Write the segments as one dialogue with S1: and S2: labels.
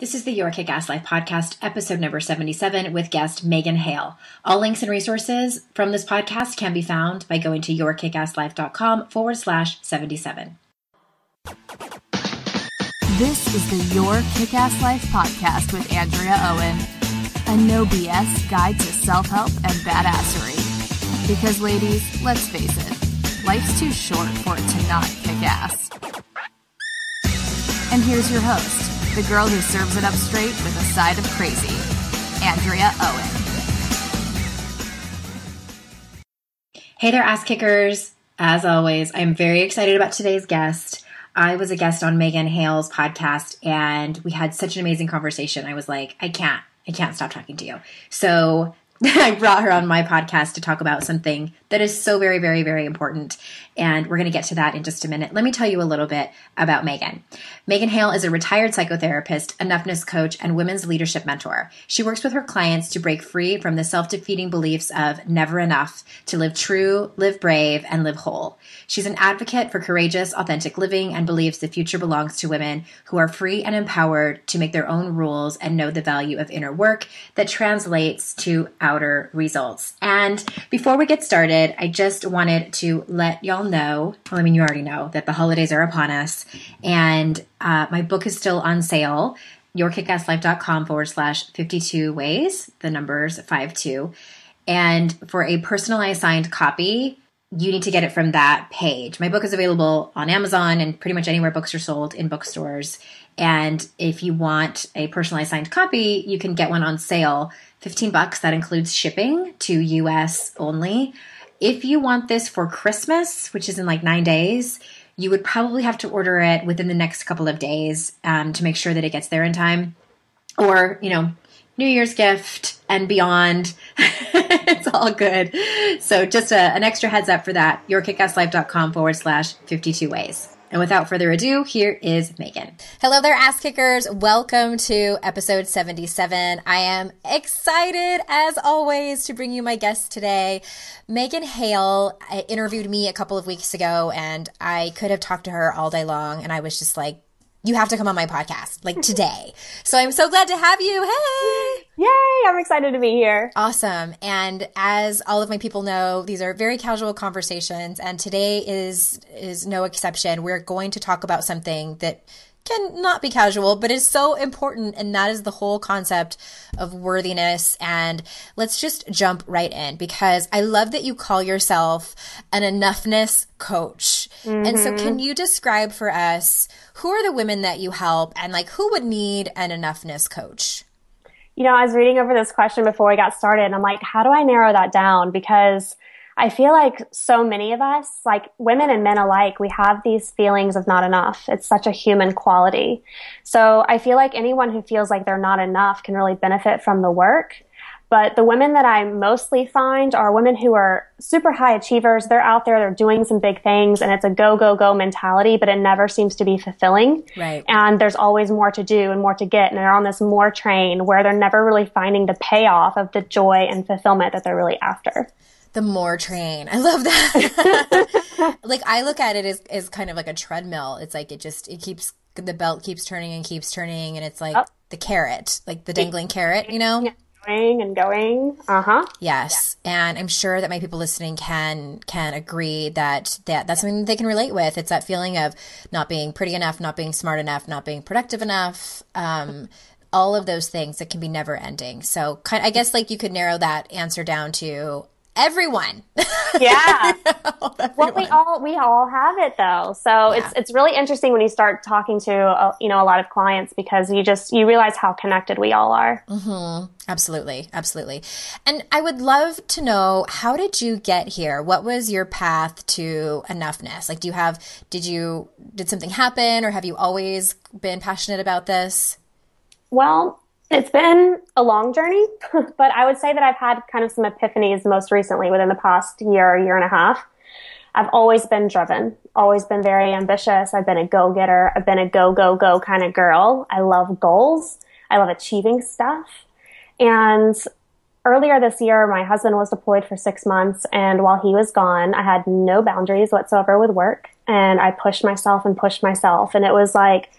S1: This is the Your Kick Ass Life podcast, episode number 77, with guest Megan Hale. All links and resources from this podcast can be found by going to yourkickasslife.com forward slash 77.
S2: This is the Your Kick Ass Life podcast with Andrea Owen, a no BS guide to self help and badassery. Because, ladies, let's face it, life's too short for it to not kick ass. And here's your host the girl who serves it up straight with a side of crazy, Andrea Owen.
S1: Hey there, ass kickers. As always, I'm very excited about today's guest. I was a guest on Megan Hale's podcast and we had such an amazing conversation. I was like, I can't, I can't stop talking to you. So I brought her on my podcast to talk about something that is so very, very, very important. And we're going to get to that in just a minute. Let me tell you a little bit about Megan. Megan Hale is a retired psychotherapist, enoughness coach, and women's leadership mentor. She works with her clients to break free from the self defeating beliefs of never enough, to live true, live brave, and live whole. She's an advocate for courageous, authentic living and believes the future belongs to women who are free and empowered to make their own rules and know the value of inner work that translates to outer results. And before we get started, I just wanted to let y'all know well, I mean, you already know that the holidays are upon us, and uh, my book is still on sale. YourKickAssLife.com forward slash 52 ways, the numbers 52. And for a personalized signed copy, you need to get it from that page. My book is available on Amazon and pretty much anywhere books are sold in bookstores. And if you want a personalized signed copy, you can get one on sale 15 bucks. That includes shipping to US only. If you want this for Christmas, which is in like nine days, you would probably have to order it within the next couple of days um, to make sure that it gets there in time. Or, you know, New Year's gift and beyond. it's all good. So just a, an extra heads up for that. YourKickAssLife.com forward slash 52 ways. And without further ado, here is Megan. Hello there, ass kickers. Welcome to episode 77. I am excited, as always, to bring you my guest today. Megan Hale uh, interviewed me a couple of weeks ago, and I could have talked to her all day long, and I was just like, you have to come on my podcast like today. so I'm so glad to have you. Hey.
S3: Yay. I'm excited to be here.
S1: Awesome. And as all of my people know, these are very casual conversations and today is, is no exception. We're going to talk about something that can not be casual, but is so important. And that is the whole concept of worthiness. And let's just jump right in because I love that you call yourself an enoughness coach. Mm-hmm. And so, can mm-hmm. you describe for us who are the women that you help and like who would need an enoughness coach?
S3: You know, I was reading over this question before we got started, and I'm like, how do I narrow that down? Because I feel like so many of us, like women and men alike, we have these feelings of not enough. It's such a human quality. So I feel like anyone who feels like they're not enough can really benefit from the work. But the women that I mostly find are women who are super high achievers. They're out there, they're doing some big things, and it's a go, go, go mentality, but it never seems to be fulfilling.
S1: Right.
S3: And there's always more to do and more to get. And they're on this more train where they're never really finding the payoff of the joy and fulfillment that they're really after
S1: the more train. I love that. like I look at it as, as kind of like a treadmill. It's like it just it keeps the belt keeps turning and keeps turning and it's like oh. the carrot, like the dangling carrot, you know?
S3: Going and going. Uh-huh.
S1: Yes. Yeah. And I'm sure that my people listening can can agree that, that that's something they can relate with. It's that feeling of not being pretty enough, not being smart enough, not being productive enough. Um, all of those things that can be never ending. So kind I guess like you could narrow that answer down to everyone.
S3: Yeah. everyone. Well, we all we all have it though. So yeah. it's it's really interesting when you start talking to uh, you know a lot of clients because you just you realize how connected we all are.
S1: Mm-hmm. Absolutely, absolutely. And I would love to know how did you get here? What was your path to enoughness? Like, do you have did you did something happen, or have you always been passionate about this?
S3: Well, it's been a long journey, but I would say that I've had kind of some epiphanies most recently within the past year, year and a half. I've always been driven, always been very ambitious. I've been a go getter. I've been a go, go, go kind of girl. I love goals. I love achieving stuff. And earlier this year, my husband was deployed for six months. And while he was gone, I had no boundaries whatsoever with work. And I pushed myself and pushed myself. And it was like,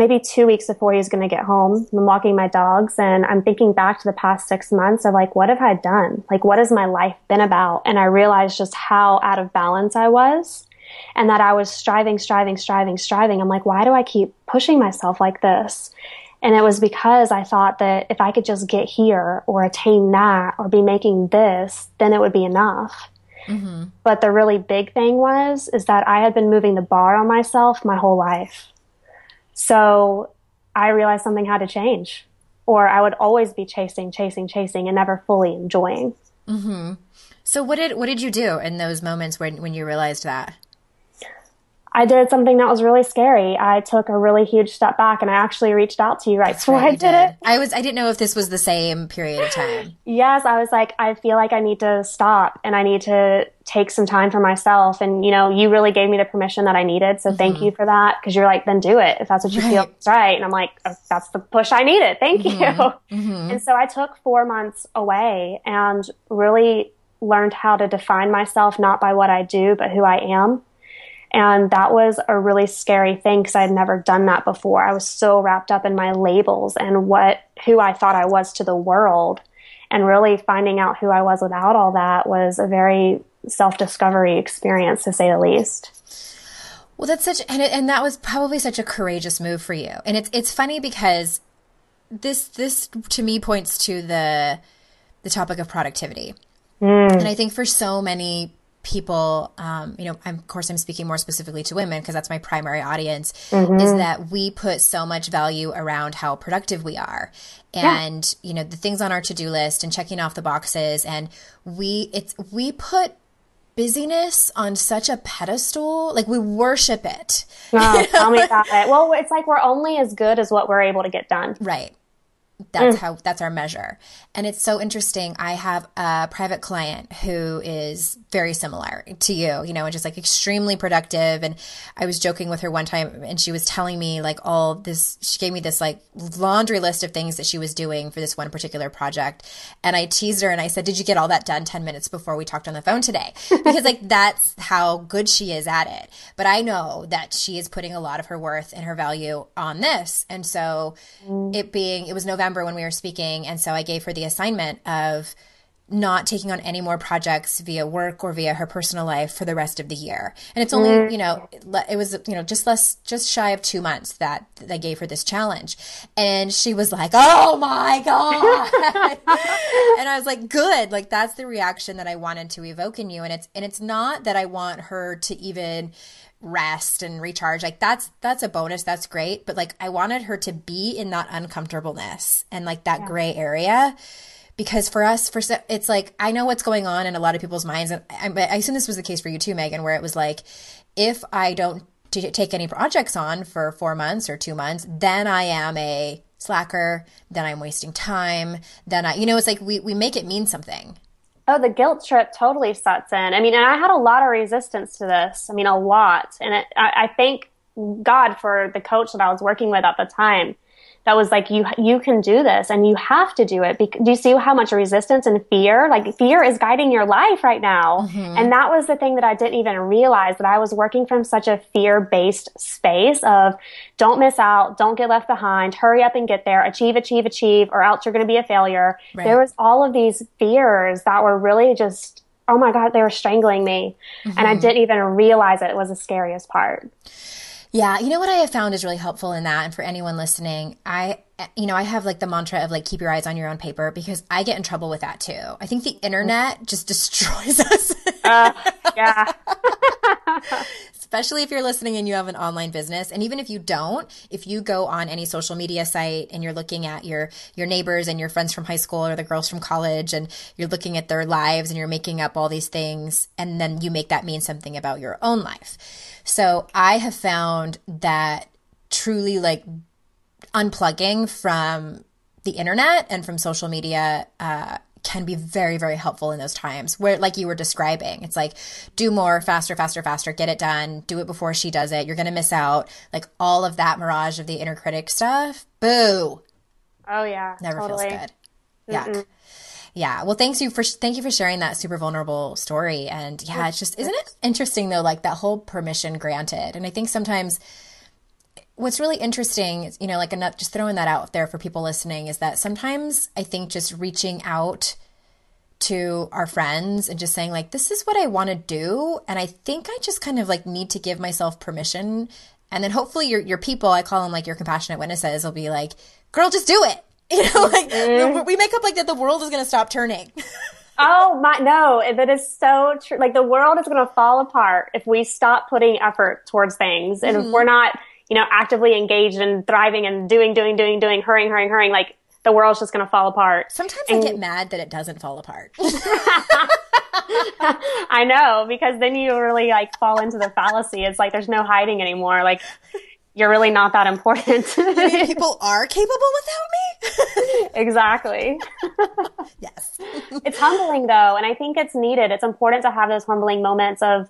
S3: maybe two weeks before he was going to get home. I'm walking my dogs and I'm thinking back to the past six months of like, what have I done? Like, what has my life been about? And I realized just how out of balance I was and that I was striving, striving, striving, striving. I'm like, why do I keep pushing myself like this? And it was because I thought that if I could just get here or attain that or be making this, then it would be enough. Mm-hmm. But the really big thing was, is that I had been moving the bar on myself my whole life. So I realized something had to change, or I would always be chasing, chasing, chasing, and never fully enjoying.
S1: Mm-hmm. So what did what did you do in those moments when when you realized that?
S3: I did something that was really scary. I took a really huge step back and I actually reached out to you right before right, I did, did, it.
S1: I was I didn't know if this was the same period of time.
S3: yes, I was like I feel like I need to stop and I need to take some time for myself and you know, you really gave me the permission that I needed. So mm-hmm. thank you for that because you're like then do it if that's what you right. feel is right. And I'm like oh, that's the push I needed. Thank mm-hmm. you. Mm-hmm. And so I took 4 months away and really learned how to define myself not by what I do but who I am and that was a really scary thing because I had never done that before. I was so wrapped up in my labels and what, who I thought I was to the world. And really finding out who I was without all that was a very self discovery experience to say the least.
S1: Well, that's such, and, it, and that was probably such a courageous move for you. And it's, it's funny because this, this to me points to the, the topic of productivity. Mm. And I think for so many people um, you know I'm, of course i'm speaking more specifically to women because that's my primary audience mm-hmm. is that we put so much value around how productive we are. And yeah. you know the things on our to-do list and checking off the boxes and we it's we put busyness on such a pedestal like we worship it.
S3: Oh, tell me about it. Well it's like we're only as good as what we're able to get done.
S1: Right that's mm. how that's our measure. And it's so interesting. I have a private client who is very similar to you you know and just like extremely productive. And i was joking with her one time and she was telling me like all this she gave me this like laundry list of things that she was doing for this one particular project. And i teased her and i said did you get all that done 10 minutes before we talked on the phone today? Because like that's how good she is at it. But i know that she is putting a lot of her worth and her value on this. And so mm. it being it was november November when we were speaking. And so I gave her the assignment of not taking on any more projects via work or via her personal life for the rest of the year. And it's only, you know, it was, you know, just less, just shy of two months that I gave her this challenge. And she was like, oh my God. and I was like, good. Like that's the reaction that I wanted to evoke in you. And it's, and it's not that I want her to even, rest and recharge like that's that's a bonus. That's great. But like i wanted her to be in that uncomfortableness and like that yeah. gray area because for us for it's like i know what's going on in a lot of people's minds. And I, I assume this was the case for you too megan where it was like if i don't t- take any projects on for four months or two months then i am a slacker then i'm wasting time then i you know it's like we, we make it mean something
S3: Oh, the guilt trip totally sets in. I mean, and I had a lot of resistance to this. I mean, a lot. And it, I, I thank God for the coach that I was working with at the time that was like you you can do this and you have to do it do you see how much resistance and fear like fear is guiding your life right now mm-hmm. and that was the thing that i didn't even realize that i was working from such a fear based space of don't miss out don't get left behind hurry up and get there achieve achieve achieve or else you're going to be a failure right. there was all of these fears that were really just oh my god they were strangling me mm-hmm. and i didn't even realize it, it was the scariest part
S1: yeah, you know what I have found is really helpful in that, and for anyone listening, I, you know, I have like the mantra of like keep your eyes on your own paper because I get in trouble with that too. I think the internet just destroys us. uh,
S3: yeah.
S1: Especially if you're listening and you have an online business, and even if you don't, if you go on any social media site and you're looking at your your neighbors and your friends from high school or the girls from college, and you're looking at their lives and you're making up all these things, and then you make that mean something about your own life so I have found that truly like unplugging from the internet and from social media uh, can be very very helpful in those times where like you were describing it's like do more faster faster faster get it done do it before she does it you're gonna miss out like all of that mirage of the inner critic stuff boo.
S3: Oh yeah
S1: never totally. feels good yeah yeah. Well, thanks you for thank you for sharing that super vulnerable story. And yeah, it's just isn't it interesting though, like that whole permission granted. And I think sometimes what's really interesting, you know, like enough, just throwing that out there for people listening is that sometimes I think just reaching out to our friends and just saying like this is what I want to do and I think I just kind of like need to give myself permission and then hopefully your your people I call them like your compassionate witnesses will be like girl just do it you know like mm-hmm. we make up like that the world is going to stop turning
S3: oh my no that is so true like the world is going to fall apart if we stop putting effort towards things and mm-hmm. if we're not you know actively engaged and thriving and doing doing doing doing hurrying hurrying hurrying like the world's just going to fall apart.
S1: Sometimes and, I get mad that it doesn't fall apart.
S3: I know because then you really like fall into the fallacy. It's like there's no hiding anymore. Like you're really not that important.
S1: people are capable without
S3: me. exactly.
S1: yes.
S3: it's humbling though, and I think it's needed. It's important to have those humbling moments of,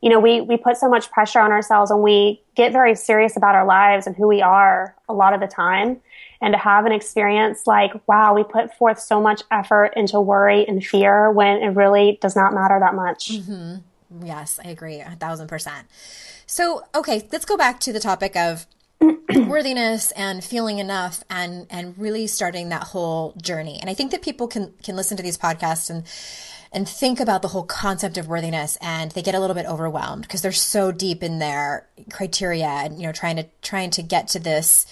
S3: you know, we we put so much pressure on ourselves and we get very serious about our lives and who we are a lot of the time and to have an experience like, wow, we put forth so much effort into worry and fear when it really does not matter that much.
S1: Mm-hmm. Yes, I agree a thousand percent. So, okay, let's go back to the topic of worthiness and feeling enough and and really starting that whole journey. And I think that people can can listen to these podcasts and and think about the whole concept of worthiness and they get a little bit overwhelmed because they're so deep in their criteria and you know trying to trying to get to this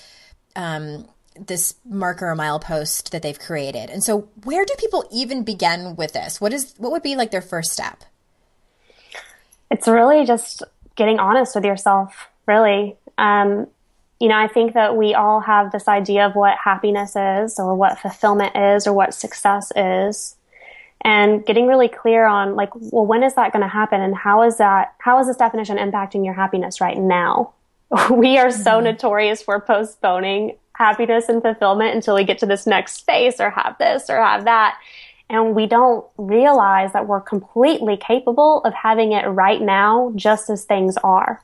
S1: um this marker or milepost that they've created. And so where do people even begin with this? What is what would be like their first step?
S3: It's really just getting honest with yourself, really. Um, you know, I think that we all have this idea of what happiness is or what fulfillment is or what success is. And getting really clear on like, well, when is that going to happen? And how is that, how is this definition impacting your happiness right now? we are so mm-hmm. notorious for postponing happiness and fulfillment until we get to this next space or have this or have that. And we don't realize that we're completely capable of having it right now, just as things are.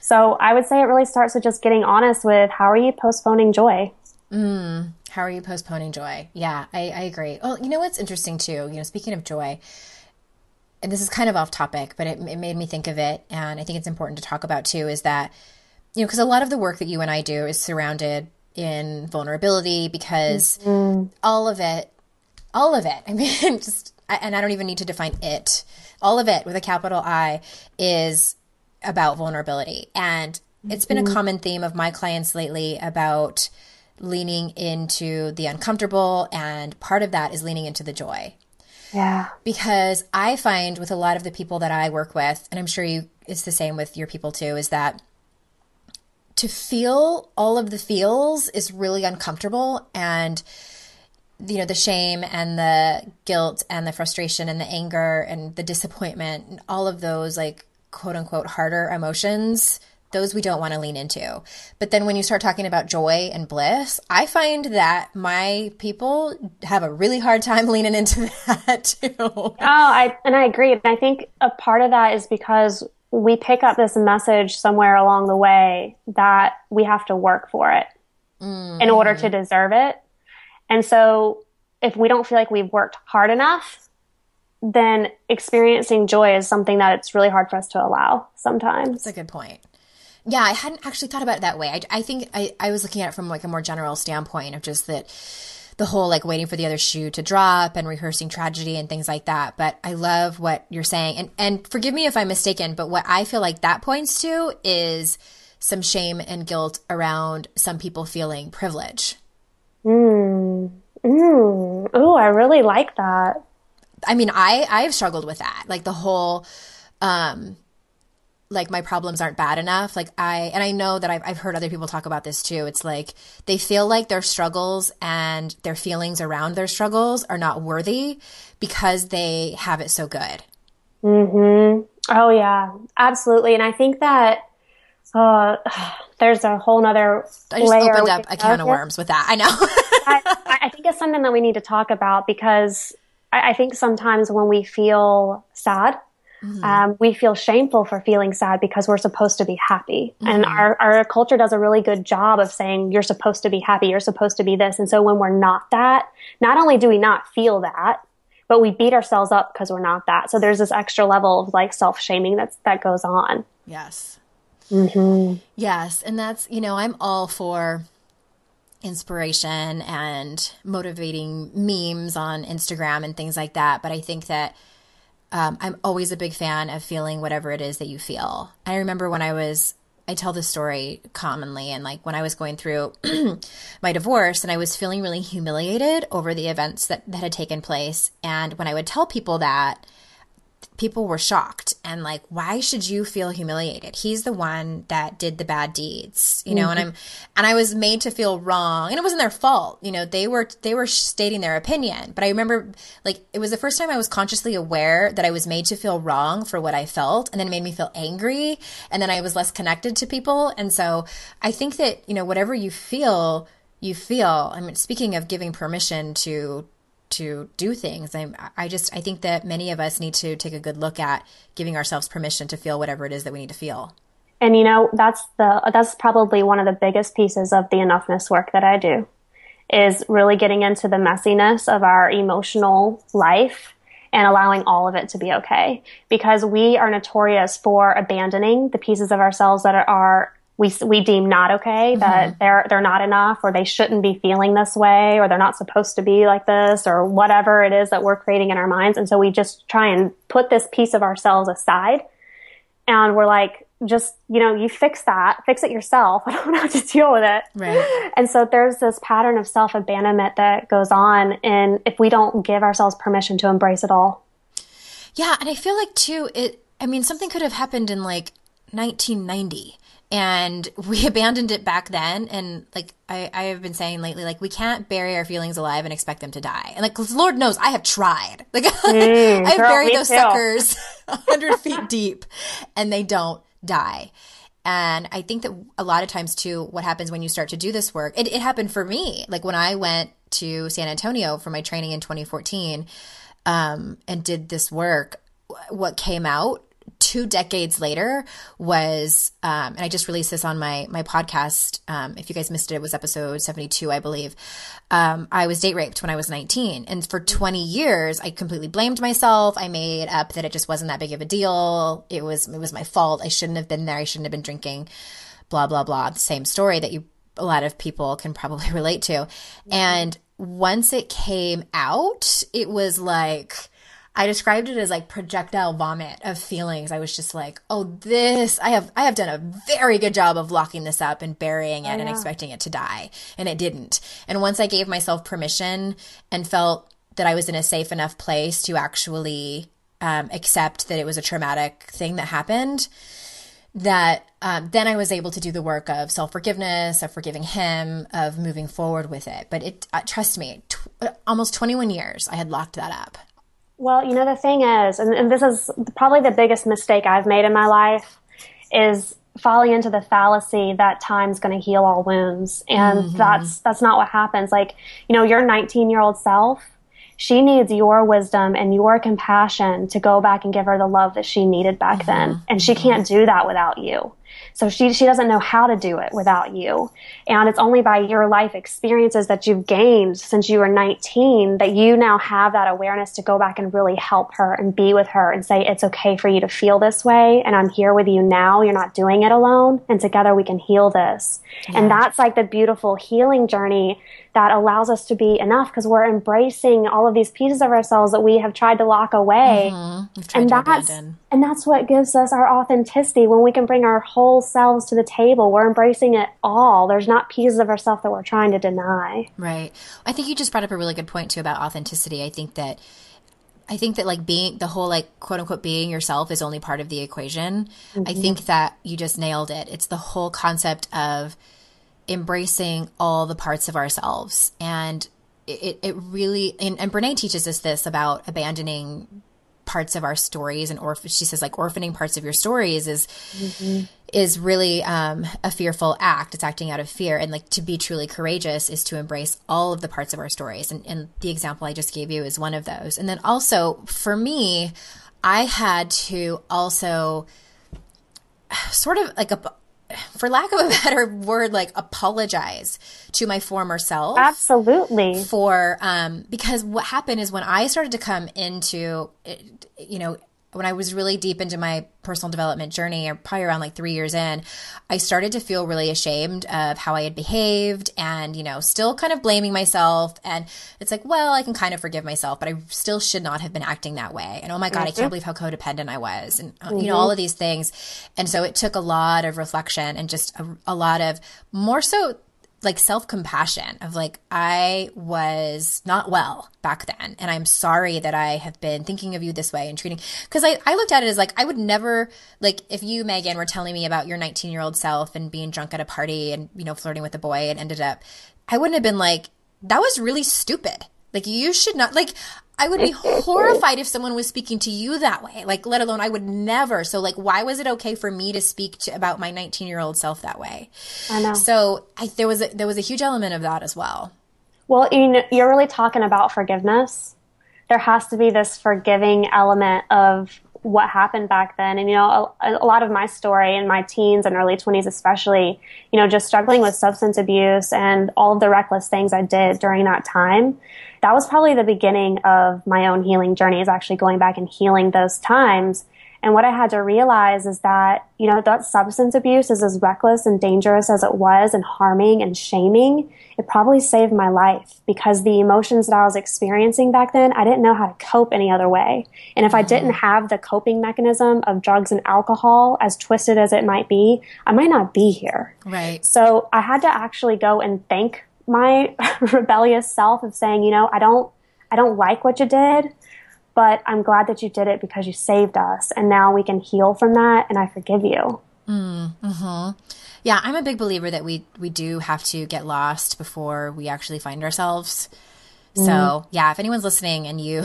S3: So I would say it really starts with just getting honest with how are you postponing joy?
S1: Mm, how are you postponing joy? Yeah, I, I agree. Well, you know what's interesting too? You know, speaking of joy, and this is kind of off topic, but it, it made me think of it, and I think it's important to talk about too, is that you know, because a lot of the work that you and I do is surrounded in vulnerability because mm-hmm. all of it, all of it, I mean, just, and I don't even need to define it, all of it with a capital I is about vulnerability. And it's been a mm-hmm. common theme of my clients lately about leaning into the uncomfortable. And part of that is leaning into the joy.
S3: Yeah.
S1: Because I find with a lot of the people that I work with, and I'm sure you, it's the same with your people too, is that to feel all of the feels is really uncomfortable and you know the shame and the guilt and the frustration and the anger and the disappointment and all of those like quote unquote harder emotions those we don't want to lean into. But then when you start talking about joy and bliss, I find that my people have a really hard time leaning into that too. Oh,
S3: I and I agree. And I think a part of that is because we pick up this message somewhere along the way that we have to work for it mm-hmm. in order to deserve it. And so if we don't feel like we've worked hard enough, then experiencing joy is something that it's really hard for us to allow sometimes.
S1: That's a good point. Yeah, I hadn't actually thought about it that way. I, I think I, I was looking at it from like a more general standpoint of just that the whole like waiting for the other shoe to drop and rehearsing tragedy and things like that. But I love what you're saying. And and forgive me if I'm mistaken, but what I feel like that points to is some shame and guilt around some people feeling privilege.
S3: Mm. Mm. Oh, I really like that.
S1: I mean, I I've struggled with that. Like the whole um like my problems aren't bad enough. Like I, and I know that I've, I've heard other people talk about this too. It's like they feel like their struggles and their feelings around their struggles are not worthy because they have it so good.
S3: Hmm. Oh yeah, absolutely. And I think that uh, there's a whole nother.
S1: I just opened up a can of worms with that. I know.
S3: I, I, think it's something that we need to talk about because I, I think sometimes when we feel sad Mm-hmm. Um, we feel shameful for feeling sad because we're supposed to be happy. Mm-hmm. And our, our culture does a really good job of saying, you're supposed to be happy, you're supposed to be this. And so when we're not that, not only do we not feel that, but we beat ourselves up because we're not that. So there's this extra level of like self shaming that's that goes on.
S1: Yes. Mm-hmm. Yes. And that's, you know, I'm all for inspiration and motivating memes on Instagram and things like that. But I think that um, I'm always a big fan of feeling whatever it is that you feel. I remember when I was, I tell this story commonly, and like when I was going through my divorce and I was feeling really humiliated over the events that, that had taken place. And when I would tell people that, people were shocked and like why should you feel humiliated he's the one that did the bad deeds you know mm-hmm. and i'm and i was made to feel wrong and it wasn't their fault you know they were they were stating their opinion but i remember like it was the first time i was consciously aware that i was made to feel wrong for what i felt and then it made me feel angry and then i was less connected to people and so i think that you know whatever you feel you feel i mean speaking of giving permission to to do things. I, I just I think that many of us need to take a good look at giving ourselves permission to feel whatever it is that we need to feel.
S3: And you know that's the that's probably one of the biggest pieces of the enoughness work that I do is really getting into the messiness of our emotional life and allowing all of it to be okay because we are notorious for abandoning the pieces of ourselves that are we we deem not okay that mm-hmm. they're they're not enough or they shouldn't be feeling this way or they're not supposed to be like this or whatever it is that we're creating in our minds. And so we just try and put this piece of ourselves aside and we're like just you know you fix that fix it yourself. I don't have to deal with it.
S1: Right.
S3: And so there's this pattern of self-abandonment that goes on and if we don't give ourselves permission to embrace it all.
S1: Yeah. And i feel like too it i mean something could have happened in like 1990 and we abandoned it back then. And like I, I have been saying lately like we can't bury our feelings alive and expect them to die. And like lord knows i have tried. Like mm, i've buried those too. suckers 100 feet deep and they don't die. And i think that a lot of times too what happens when you start to do this work it, it happened for me. Like when i went to san antonio for my training in 2014 um, and did this work what came out two decades later was um, and i just released this on my my podcast um, if you guys missed it it was episode 72 i believe. Um, i was date raped when i was 19 and for 20 years i completely blamed myself. I made up that it just wasn't that big of a deal. It was it was my fault. I shouldn't have been there. I shouldn't have been drinking. Blah blah blah. The same story that you a lot of people can probably relate to. And once it came out it was like I described it as like projectile vomit of feelings. I was just like, "Oh, this I have I have done a very good job of locking this up and burying it and expecting it to die, and it didn't." And once I gave myself permission and felt that I was in a safe enough place to actually um, accept that it was a traumatic thing that happened, that um, then I was able to do the work of self forgiveness, of forgiving him, of moving forward with it. But it, uh, trust me, tw- almost 21 years I had locked that up.
S3: Well, you know, the thing is, and, and this is probably the biggest mistake I've made in my life, is falling into the fallacy that time's going to heal all wounds. And mm-hmm. that's, that's not what happens. Like, you know, your 19 year old self, she needs your wisdom and your compassion to go back and give her the love that she needed back mm-hmm. then. And she can't do that without you. So she, she doesn't know how to do it without you. And it's only by your life experiences that you've gained since you were 19 that you now have that awareness to go back and really help her and be with her and say, it's okay for you to feel this way. And I'm here with you now. You're not doing it alone. And together we can heal this. Yeah. And that's like the beautiful healing journey that allows us to be enough because we're embracing all of these pieces of ourselves that we have tried to lock away. Mm-hmm. And that's, and that's what gives us our authenticity when we can bring our whole selves to the table. We're embracing it all. There's not pieces of ourselves that we're trying to deny.
S1: Right. I think you just brought up a really good point too about authenticity. I think that I think that like being the whole like quote unquote being yourself is only part of the equation. Mm-hmm. I think that you just nailed it. It's the whole concept of embracing all the parts of ourselves. And it, it really, and, and Brene teaches us this about abandoning parts of our stories and orph- she says like orphaning parts of your stories is mm-hmm. is really um, a fearful act it's acting out of fear and like to be truly courageous is to embrace all of the parts of our stories and, and the example i just gave you is one of those and then also for me i had to also sort of like a for lack of a better word, like apologize to my former self.
S3: Absolutely.
S1: For, um, because what happened is when I started to come into, you know, when I was really deep into my personal development journey, or probably around like three years in, I started to feel really ashamed of how I had behaved and, you know, still kind of blaming myself. And it's like, well, I can kind of forgive myself, but I still should not have been acting that way. And oh my God, mm-hmm. I can't mm-hmm. believe how codependent I was. And, mm-hmm. you know, all mm-hmm. of these things. And so it took a lot of reflection and just a, a lot of more so like self compassion of like, I was not well back then. And I'm sorry that I have been thinking of you this way and treating, cause I, I looked at it as like, I would never, like, if you, Megan, were telling me about your 19 year old self and being drunk at a party and, you know, flirting with a boy and ended up, I wouldn't have been like, that was really stupid. Like, you should not, like, I would be horrified if someone was speaking to you that way. Like, let alone I would never. So, like, why was it okay for me to speak to, about my 19 year old self that way?
S3: I know.
S1: So, I, there was a, there was a huge element of that as well.
S3: Well, you know, you're really talking about forgiveness. There has to be this forgiving element of what happened back then. And, you know, a, a, lot of my story in my teens and early 20s, especially, you know, just struggling with substance abuse and all of the reckless things I did during that time that was probably the beginning of my own healing journey is actually going back and healing those times. And what I had to realize is that, you know, that substance abuse is as reckless and dangerous as it was and harming and shaming. It probably saved my life because the emotions that I was experiencing back then, I didn't know how to cope any other way. And if I didn't mm-hmm. have the coping mechanism of drugs and alcohol, as twisted as it might be, I might not be here.
S1: Right.
S3: So I had to actually go and thank my rebellious self of saying, you know, I don't, I don't like what you did, but I'm glad that you did it because you saved us, and now we can heal from that, and I forgive you.
S1: Mm, hmm Yeah, I'm a big believer that we we do have to get lost before we actually find ourselves. So mm-hmm. yeah, if anyone's listening and you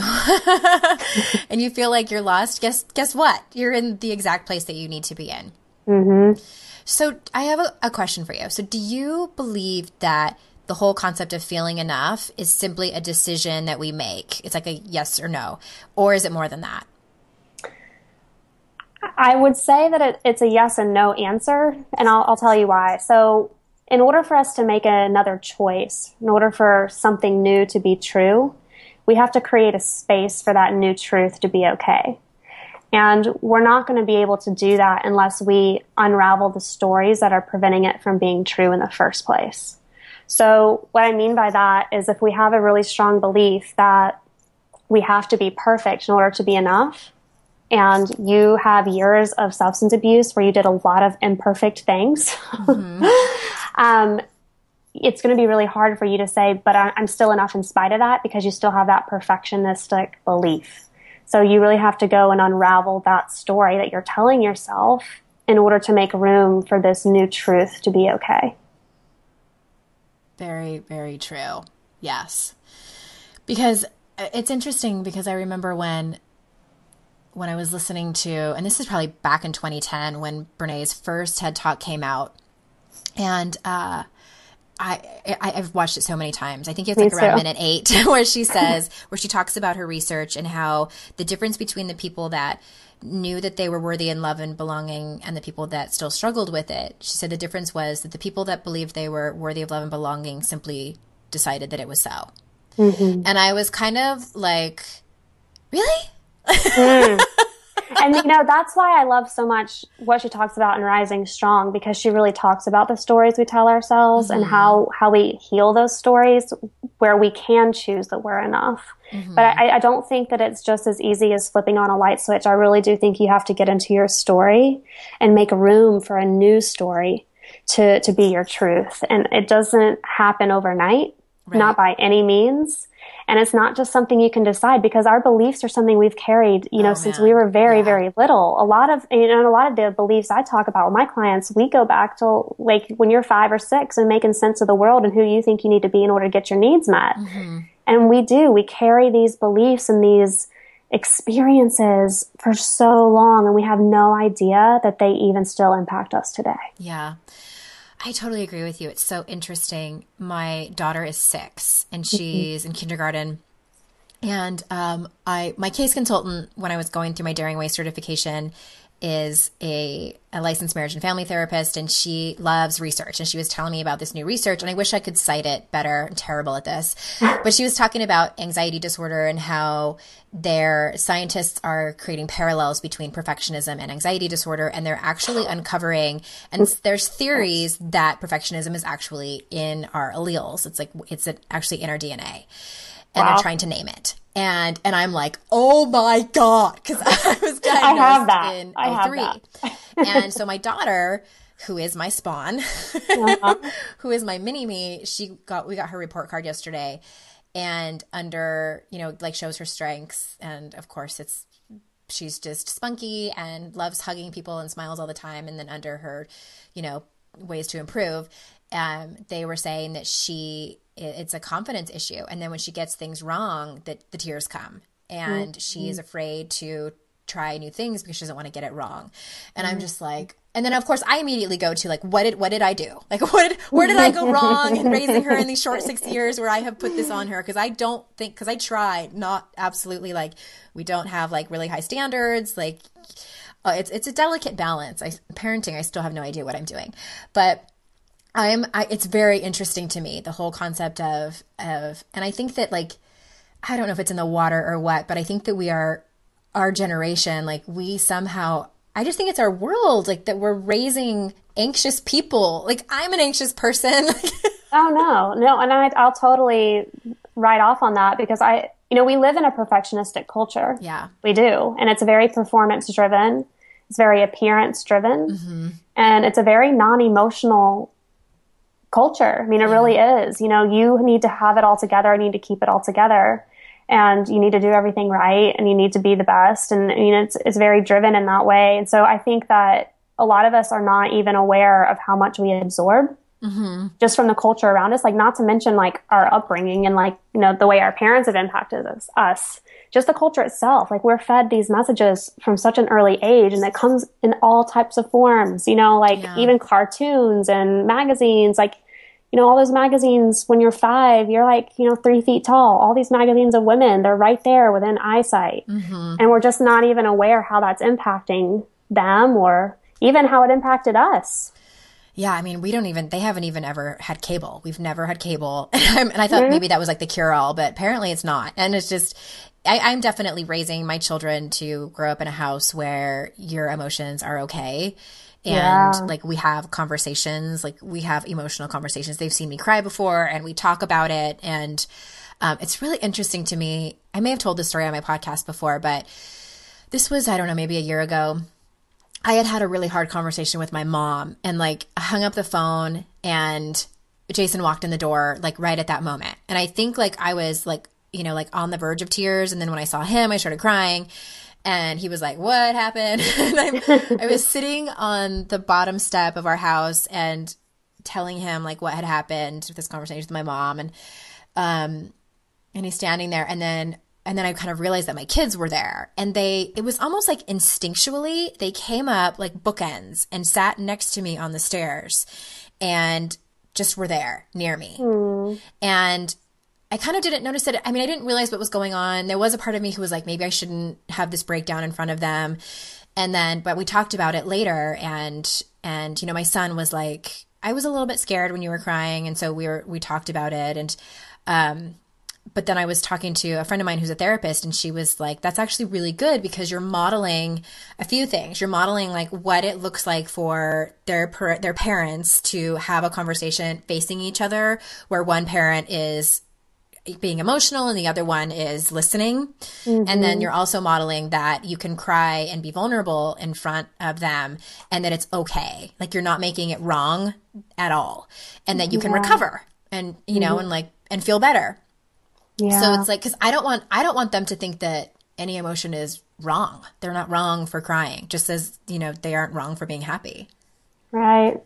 S1: and you feel like you're lost, guess guess what? You're in the exact place that you need to be in.
S3: Mm-hmm.
S1: So I have a, a question for you. So do you believe that the whole concept of feeling enough is simply a decision that we make. It's like a yes or no. Or is it more than that?
S3: I would say that it, it's a yes and no answer, and I'll, I'll tell you why. So, in order for us to make another choice, in order for something new to be true, we have to create a space for that new truth to be okay. And we're not going to be able to do that unless we unravel the stories that are preventing it from being true in the first place. So what I mean by that is if we have a really strong belief that we have to be perfect in order to be enough, and you have years of substance abuse where you did a lot of imperfect things, mm-hmm. um, it's going to be really hard for you to say, but I'm still enough in spite of that because you still have that perfectionistic belief. So you really have to go and unravel that story that you're telling yourself in order to make room for this new truth to be okay.
S1: Very, very true. Yes. Because uh, it's interesting because I remember when when I was listening to and this is probably back in 2010 when Brene's first TED Talk came out. And uh I, I have watched it so many times. I think it's like around minute eight where she says where she talks about her research and how the difference between the people that knew that they were worthy in love and belonging and the people that still struggled with it. She said the difference was that the people that believed they were worthy of love and belonging simply decided that it was so. Mm-hmm. And I was kind of like, really?
S3: Mm. And you know that's why I love so much what she talks about in Rising Strong because she really talks about the stories we tell ourselves mm-hmm. and how how we heal those stories where we can choose that we're enough. Mm-hmm. But I, I don't think that it's just as easy as flipping on a light switch. I really do think you have to get into your story and make room for a new story to to be your truth, and it doesn't happen overnight, right. not by any means. And it's not just something you can decide because our beliefs are something we've carried, you know, oh, since we were very, yeah. very little. A lot of, you know, a lot of the beliefs I talk about with my clients, we go back to like when you're five or six and making sense of the world and who you think you need to be in order to get your needs met. Mm-hmm. And we do, we carry these beliefs and these experiences for so long and we have no idea that they even still impact us today.
S1: Yeah. I totally agree with you. It's so interesting. My daughter is six and mm-hmm. she's in kindergarten. And um, I, my case consultant, when I was going through my Daring Way certification, is a, a licensed marriage and family therapist and she loves research. And she was telling me about this new research and i wish i could cite it better. I'm terrible at this. But she was talking about anxiety disorder and how their scientists are creating parallels between perfectionism and anxiety disorder and they're actually uncovering and there's theories that perfectionism is actually in our alleles. It's like it's actually in our dna and wow. they're trying to name it and and I'm like, oh my god, because I was diagnosed I have that. in I have 03. that. and so my daughter, who is my spawn, uh-huh. who is my mini me, she got we got her report card yesterday, and under you know like shows her strengths, and of course it's she's just spunky and loves hugging people and smiles all the time, and then under her, you know ways to improve, um, they were saying that she it's a confidence issue. And then when she gets things wrong that the tears come. And mm-hmm. she is afraid to try new things because she doesn't want to get it wrong. And mm-hmm. i'm just like and then of course i immediately go to like what did what did i do? Like what did, where did i go wrong in raising her in these short six years where i have put this on her? Because i don't think because i try not absolutely like we don't have like really high standards like uh, it's it's a delicate balance. I parenting i still have no idea what i'm doing. But I'm I, it's very interesting to me the whole concept of of and I think that like I don't know if it's in the water or what, but I think that we are our generation like we somehow I just think it's our world like that we're raising anxious people. Like I'm an anxious person.
S3: oh no. No, and I I'll totally write off on that because I you know, we live in a perfectionistic culture.
S1: Yeah.
S3: We do. And it's a very performance driven. It's very appearance driven. Mm-hmm. And it's a very non emotional culture. I mean, it really is. You know, you need to have it all together. I need to keep it all together. And you need to do everything right and you need to be the best. And, I mean, it's, it's very driven in that way. And so I think that a lot of us are not even aware of how much we absorb mm-hmm. just from the culture around us. Like, not to mention like our upbringing and like, you know, the way our parents have impacted us, us just the culture itself. Like we're fed these messages from such an early age and it comes in all types of forms, you know, like yeah. even cartoons and magazines, like, you know, all those magazines when you're five, you're like, you know, three feet tall. All these magazines of women, they're right there within eyesight. Mm-hmm. And we're just not even aware how that's impacting them or even how it impacted us.
S1: Yeah, I mean, we don't even, they haven't even ever had cable. We've never had cable. and I thought maybe that was like the cure all, but apparently it's not. And it's just, I, am definitely raising my children to grow up in a house where your emotions are okay. And yeah. like we have conversations, like we have emotional conversations. They've seen me cry before and we talk about it. And um, it's really interesting to me. I may have told this story on my podcast before, but this was, I don't know, maybe a year ago I had had a really hard conversation with my mom and like I hung up the phone and Jason walked in the door like right at that moment. And I think like I was like, you know, like on the verge of tears. And then when I saw him, I started crying and he was like, what happened? I was sitting on the bottom step of our house and telling him like what had happened with this conversation with my mom. And, um, and he's standing there and then and then I kind of realized that my kids were there and they, it was almost like instinctually, they came up like bookends and sat next to me on the stairs and just were there near me. Mm. And I kind of didn't notice it. I mean, I didn't realize what was going on. There was a part of me who was like, maybe I shouldn't have this breakdown in front of them. And then, but we talked about it later and, and, you know, my son was like, I was a little bit scared when you were crying. And so we were, we talked about it and, um, but then I was talking to a friend of mine who's a therapist, and she was like, "That's actually really good because you're modeling a few things. You're modeling like what it looks like for their their parents to have a conversation facing each other, where one parent is being emotional and the other one is listening. Mm-hmm. And then you're also modeling that you can cry and be vulnerable in front of them and that it's okay. Like you're not making it wrong at all and that you can yeah. recover and, you know, mm-hmm. and like, and feel better. Yeah. So it's like cuz I don't want I don't want them to think that any emotion is wrong. They're not wrong for crying, just as, you know, they aren't wrong for being happy.
S3: Right.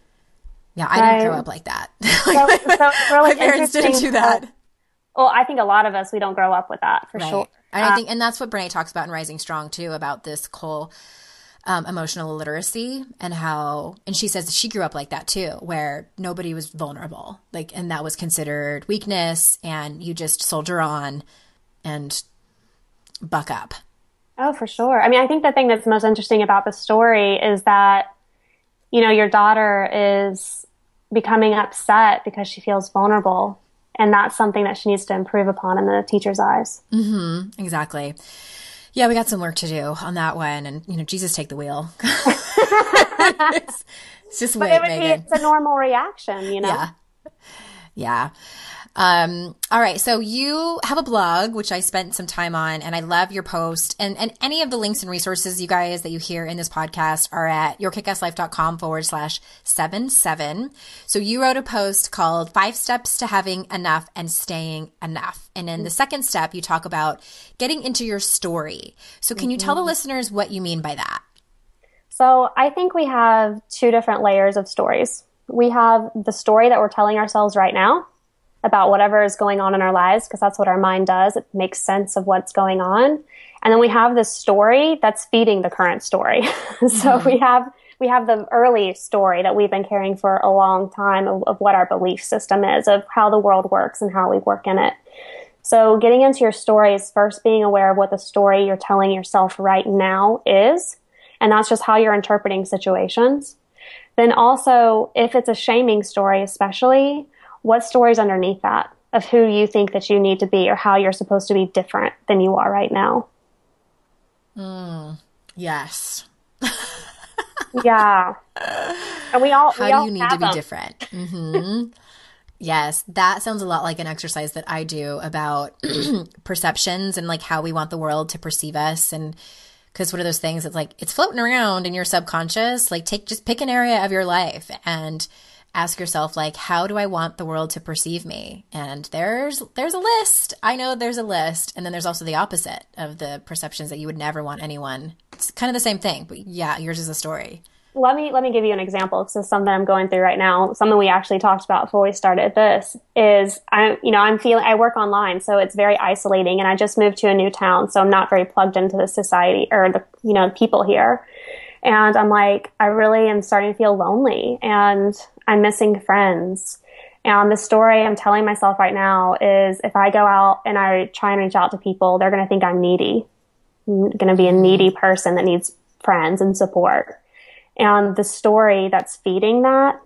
S1: Yeah, I right. didn't grow up like that. like so, my, so really my parents didn't do that.
S3: Well, I think a lot of us we don't grow up with that for right. sure.
S1: And I think, and that's what Brene talks about in Rising Strong too, about this whole um, emotional literacy and how, and she says she grew up like that too, where nobody was vulnerable, like, and that was considered weakness, and you just soldier on and buck up.
S3: Oh, for sure. I mean, I think the thing that's most interesting about the story is that, you know, your daughter is becoming upset because she feels vulnerable. And that's something that she needs to improve upon in the teacher's eyes.
S1: Mm-hmm. Exactly. Yeah, we got some work to do on that one. And, you know, Jesus, take the wheel. it's, it's, just wait,
S3: but it Megan. Be, it's a normal reaction, you know?
S1: Yeah. Yeah. Um, all right. So you have a blog, which I spent some time on, and I love your post. And, and any of the links and resources, you guys, that you hear in this podcast are at yourkickasslife.com forward slash seven seven. So you wrote a post called Five Steps to Having Enough and Staying Enough. And in the second step, you talk about getting into your story. So can you tell the mm-hmm. listeners what you mean by that?
S3: So I think we have two different layers of stories. We have the story that we're telling ourselves right now about whatever is going on in our lives because that's what our mind does. It makes sense of what's going on. And then we have this story that's feeding the current story. so mm-hmm. we have we have the early story that we've been carrying for a long time of, of what our belief system is, of how the world works and how we work in it. So getting into your story is first being aware of what the story you're telling yourself right now is. And that's just how you're interpreting situations. Then also, if it's a shaming story, especially, what stories underneath that of who you think that you need to be or how you're supposed to be different than you are right now.
S1: Mm, yes.
S3: yeah. And we all
S1: how
S3: we
S1: do
S3: all
S1: you need to be them. different? Mm-hmm. yes, that sounds a lot like an exercise that I do about perceptions and like how we want the world to perceive us and because one of those things it's like it's floating around in your subconscious like take just pick an area of your life and ask yourself like how do i want the world to perceive me? And there's there's a list. I know there's a list. And then there's also the opposite of the perceptions that you would never want anyone. It's kind of the same thing but yeah yours is a story.
S3: Let me let me give you an example. Because something i'm going through right now something we actually talked about before we started this is i'm you know i'm feeling i work online so it's very isolating and i just moved to a new town so i'm not very plugged into the society or the you know people here. And i'm like i really am starting to feel lonely. And I'm missing friends. And the story I'm telling myself right now is if I go out and I try and reach out to people, they're going to think I'm needy. I'm going to be a needy person that needs friends and support. And the story that's feeding that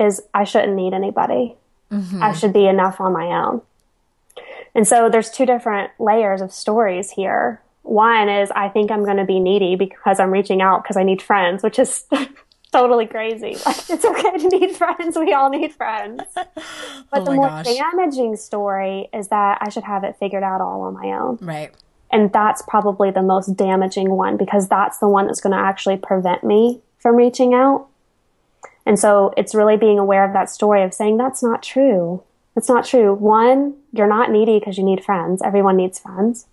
S3: is I shouldn't need anybody. Mm-hmm. I should be enough on my own. And so there's two different layers of stories here. One is I think I'm going to be needy because I'm reaching out because I need friends, which is totally crazy. Like it's okay to need friends. We all need friends. But oh the more gosh. damaging story is that I should have it figured out all on my own.
S1: Right.
S3: And that's probably the most damaging one because that's the one that's going to actually prevent me from reaching out. And so it's really being aware of that story of saying that's not true. It's not true. One, you're not needy because you need friends. Everyone needs friends.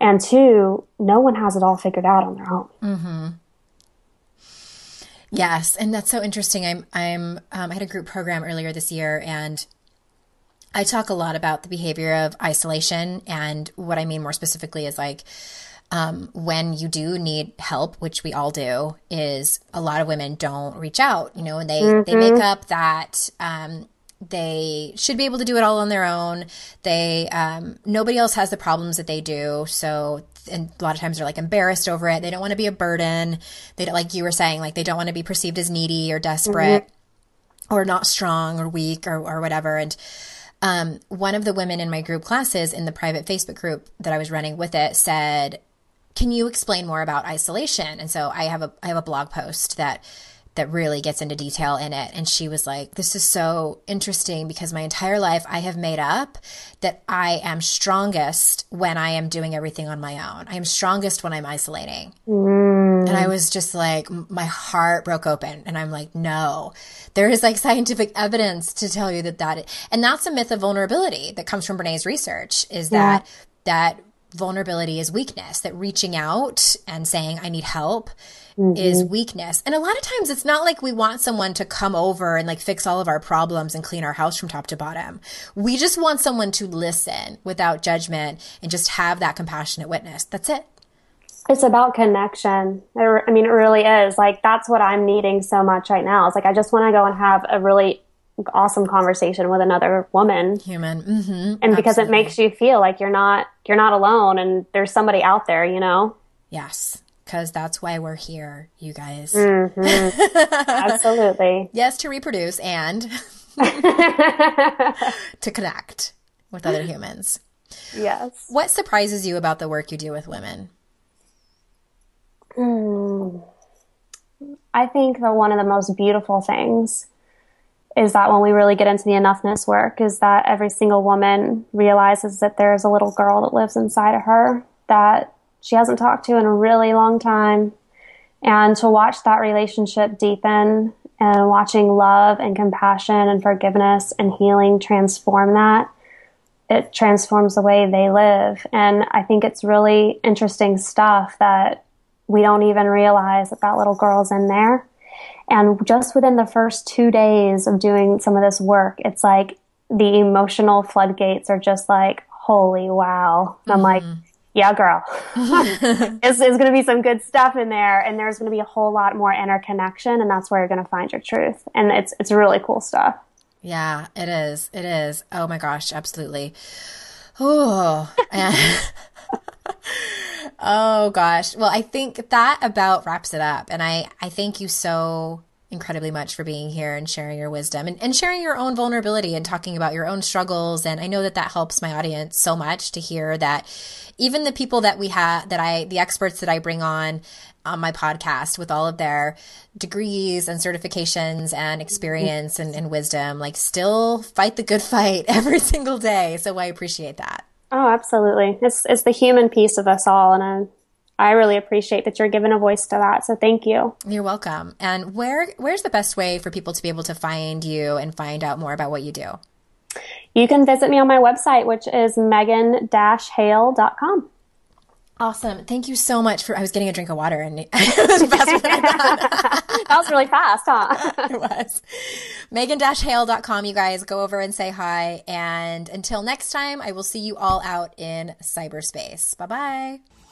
S3: And two, no one has it all figured out on their own.
S1: Mm-hmm. Yes, and that's so interesting. I'm I'm um, I had a group program earlier this year, and I talk a lot about the behavior of isolation, and what I mean more specifically is like um, when you do need help, which we all do, is a lot of women don't reach out, you know, and they mm-hmm. they make up that um, they should be able to do it all on their own. They um, nobody else has the problems that they do, so and a lot of times they're like embarrassed over it. They don't want to be a burden. They don't, like you were saying, like they don't want to be perceived as needy or desperate mm-hmm. or not strong or weak or, or whatever. And um, one of the women in my group classes in the private Facebook group that I was running with it said, "Can you explain more about isolation?" And so I have a I have a blog post that that really gets into detail in it. And she was like, This is so interesting because my entire life I have made up that I am strongest when I am doing everything on my own. I am strongest when I'm isolating. Mm. And I was just like, my heart broke open. And I'm like, No, there is like scientific evidence to tell you that that, is, and that's a myth of vulnerability that comes from Brene's research is that, that vulnerability is weakness, that reaching out and saying, I need help mm-hmm. is weakness. And a lot of times it's not like we want someone to come over and like fix all of our problems and clean our house from top to bottom. We just want someone to listen without judgment and just have that compassionate witness. That's it.
S3: It's about connection. I mean, it really is. Like, that's what I'm needing so much right now. It's like, I just want to go and have a really awesome conversation with another woman
S1: human mm-hmm.
S3: and because it makes you feel like you're not you're not alone and there's somebody out there you know
S1: Yes, because that's why we're here, you guys.
S3: Mm-hmm. Absolutely.
S1: yes, to reproduce and to connect with other humans.
S3: Yes.
S1: What surprises you about the work you do with women?
S3: Mm. I think that one of the most beautiful things is that when we really get into the enoughness work is that every single woman realizes that there's a little girl that lives inside of her that she hasn't talked to in a really long time and to watch that relationship deepen and watching love and compassion and forgiveness and healing transform that it transforms the way they live and i think it's really interesting stuff that we don't even realize that that little girl's in there and just within the first two days of doing some of this work, it's like the emotional floodgates are just like, holy wow. And I'm like, mm-hmm. Yeah, girl, it's, it's going to be some good stuff in there. And there's going to be a whole lot more interconnection. And that's where you're going to find your truth. And it's, it's really cool stuff.
S1: Yeah, it is. It is. Oh my gosh, absolutely. Oh, oh gosh. Well, I think that about wraps it up. And I, I thank you so incredibly much for being here and sharing your wisdom and, and sharing your own vulnerability and talking about your own struggles. And I know that that helps my audience so much to hear that even the people that we have, that I, the experts that I bring on on my podcast with all of their degrees and certifications and experience and, and wisdom, like still fight the good fight every single day. So I appreciate that.
S3: Oh, absolutely. It's it's the human piece of us all, and I, really appreciate that you're giving a voice to that. So thank you.
S1: You're welcome. And where where's the best way for people to be able to find you and find out more about what you do?
S3: You can visit me on my website, which is megan-hale.com.
S1: Awesome. Thank you so much for I was getting a drink of water and it
S3: was faster than I that was really fast, huh?
S1: it was. Megan-hale.com, you guys go over and say hi. And until next time, I will see you all out in cyberspace. Bye bye